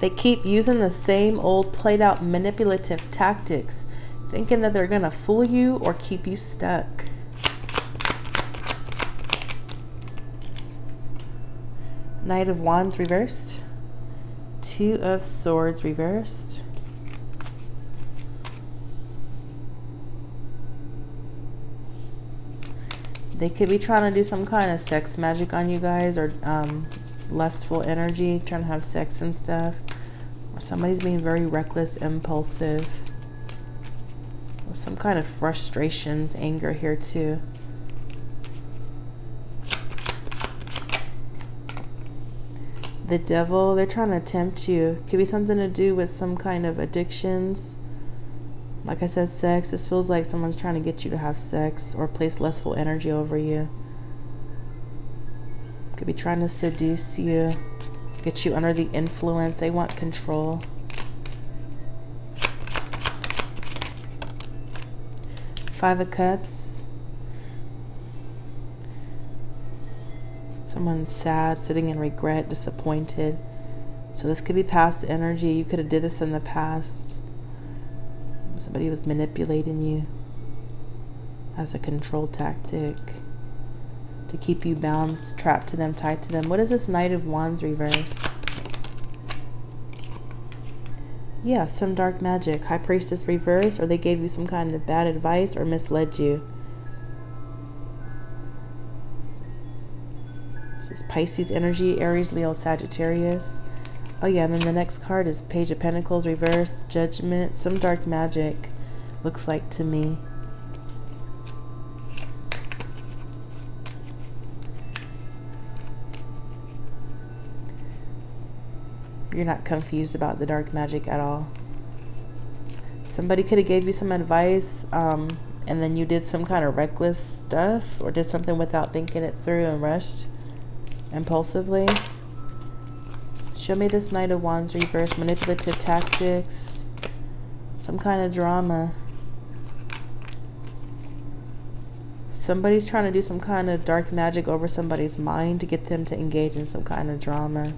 They keep using the same old played out manipulative tactics, thinking that they're going to fool you or keep you stuck. Knight of Wands reversed. Two of Swords reversed. They could be trying to do some kind of sex magic on you guys or um, lustful energy, trying to have sex and stuff. Or somebody's being very reckless, impulsive. Some kind of frustrations, anger here too. The devil, they're trying to tempt you. Could be something to do with some kind of addictions. Like I said, sex. This feels like someone's trying to get you to have sex or place lustful energy over you. Could be trying to seduce you, get you under the influence. They want control. Five of Cups. Someone sad, sitting in regret, disappointed. So this could be past energy. You could have did this in the past. Somebody was manipulating you as a control tactic to keep you bound, trapped to them, tied to them. What is this Knight of Wands reverse? Yeah, some dark magic. High Priestess reverse, or they gave you some kind of bad advice or misled you. This is Pisces energy, Aries, Leo, Sagittarius. Oh yeah, and then the next card is Page of Pentacles reverse, Judgment, some dark magic, looks like to me. You're not confused about the dark magic at all. Somebody could have gave you some advice um, and then you did some kind of reckless stuff or did something without thinking it through and rushed impulsively. Show me this Knight of Wands reverse, manipulative tactics, some kind of drama. Somebody's trying to do some kind of dark magic over somebody's mind to get them to engage in some kind of drama.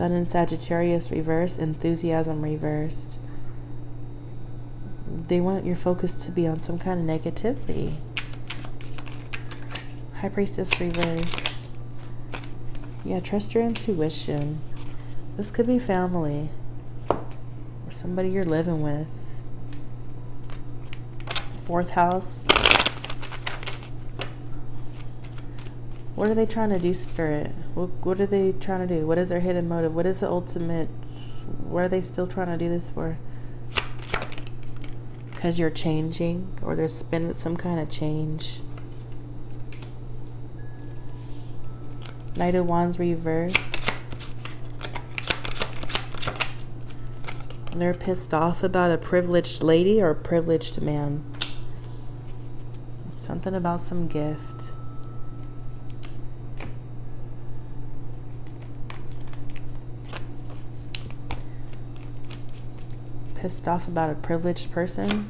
Sun in Sagittarius reversed, enthusiasm reversed. They want your focus to be on some kind of negativity. High Priestess reversed. Yeah, trust your intuition. This could be family or somebody you're living with. Fourth house. What are they trying to do, Spirit? What, what are they trying to do? What is their hidden motive? What is the ultimate? What are they still trying to do this for? Because you're changing, or there's been some kind of change. Knight of Wands reverse. They're pissed off about a privileged lady or a privileged man. Something about some gift. Pissed off about a privileged person.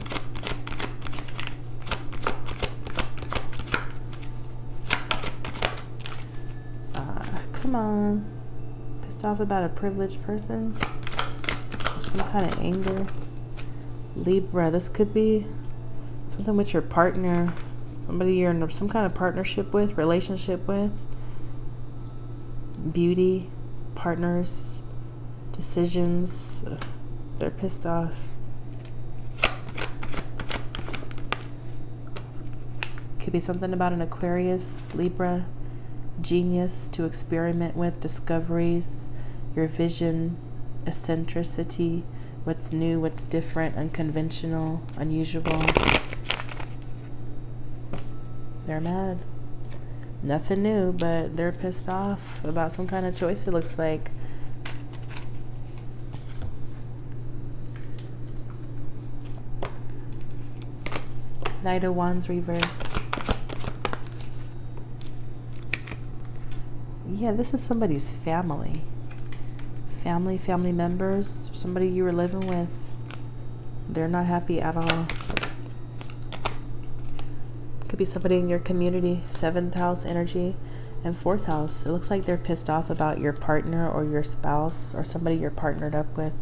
Uh, come on. Pissed off about a privileged person. Some kind of anger. Libra, this could be something with your partner. Somebody you're in some kind of partnership with, relationship with. Beauty, partners, decisions. They're pissed off. Could be something about an Aquarius, Libra, genius to experiment with, discoveries, your vision, eccentricity, what's new, what's different, unconventional, unusual. They're mad. Nothing new, but they're pissed off about some kind of choice it looks like. Knight of Wands reversed. Yeah, this is somebody's family. Family, family members, somebody you were living with. They're not happy at all. Could be somebody in your community. Seventh house energy and fourth house. It looks like they're pissed off about your partner or your spouse or somebody you're partnered up with.